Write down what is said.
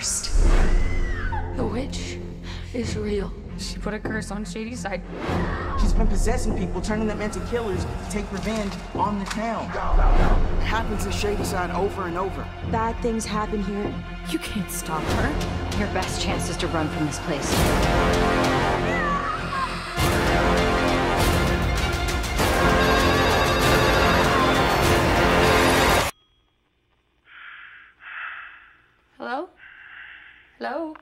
first. The witch is real. She put a curse on Shadyside. She's been possessing people, turning them into killers to take revenge on the town. It happens to in Shadyside over and over. Bad things happen here. You can't stop her. Your best chance is to run from this place. Hello? Hello?